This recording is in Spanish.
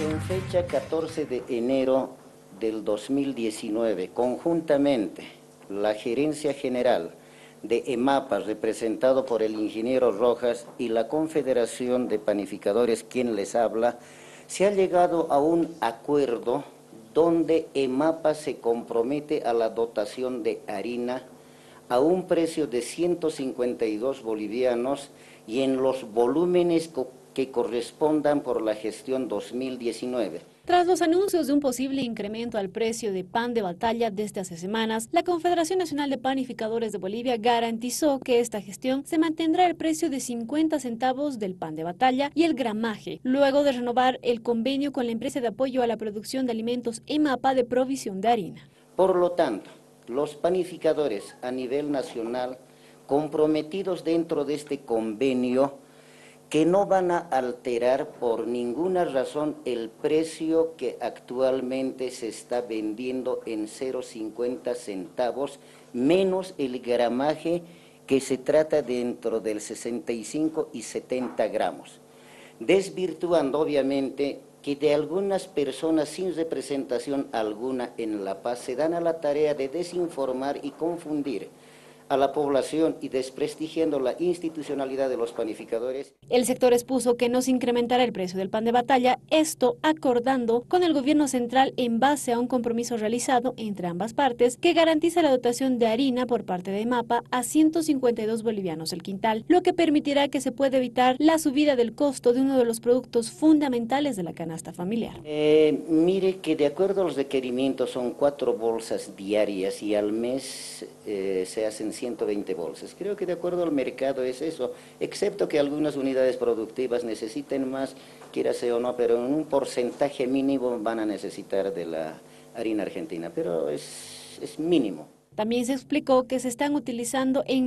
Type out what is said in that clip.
En fecha 14 de enero del 2019, conjuntamente la Gerencia General de EMAPA, representado por el ingeniero Rojas, y la Confederación de Panificadores, quien les habla, se ha llegado a un acuerdo donde EMAPA se compromete a la dotación de harina a un precio de 152 bolivianos y en los volúmenes que correspondan por la gestión 2019. Tras los anuncios de un posible incremento al precio de pan de batalla desde hace semanas, la Confederación Nacional de Panificadores de Bolivia garantizó que esta gestión se mantendrá el precio de 50 centavos del pan de batalla y el gramaje, luego de renovar el convenio con la empresa de apoyo a la producción de alimentos EMAPA de provisión de harina. Por lo tanto, los panificadores a nivel nacional comprometidos dentro de este convenio que no van a alterar por ninguna razón el precio que actualmente se está vendiendo en 0,50 centavos, menos el gramaje que se trata dentro del 65 y 70 gramos, desvirtuando obviamente que de algunas personas sin representación alguna en La Paz se dan a la tarea de desinformar y confundir a la población y desprestigiando la institucionalidad de los panificadores. El sector expuso que no se incrementará el precio del pan de batalla, esto acordando con el gobierno central en base a un compromiso realizado entre ambas partes que garantiza la dotación de harina por parte de MAPA a 152 bolivianos el quintal, lo que permitirá que se pueda evitar la subida del costo de uno de los productos fundamentales de la canasta familiar. Eh, mire que de acuerdo a los requerimientos son cuatro bolsas diarias y al mes eh, se hacen 120 bolsas. Creo que de acuerdo al mercado es eso, excepto que algunas unidades productivas necesiten más, quiera sea o no, pero en un porcentaje mínimo van a necesitar de la harina argentina, pero es, es mínimo. También se explicó que se están utilizando en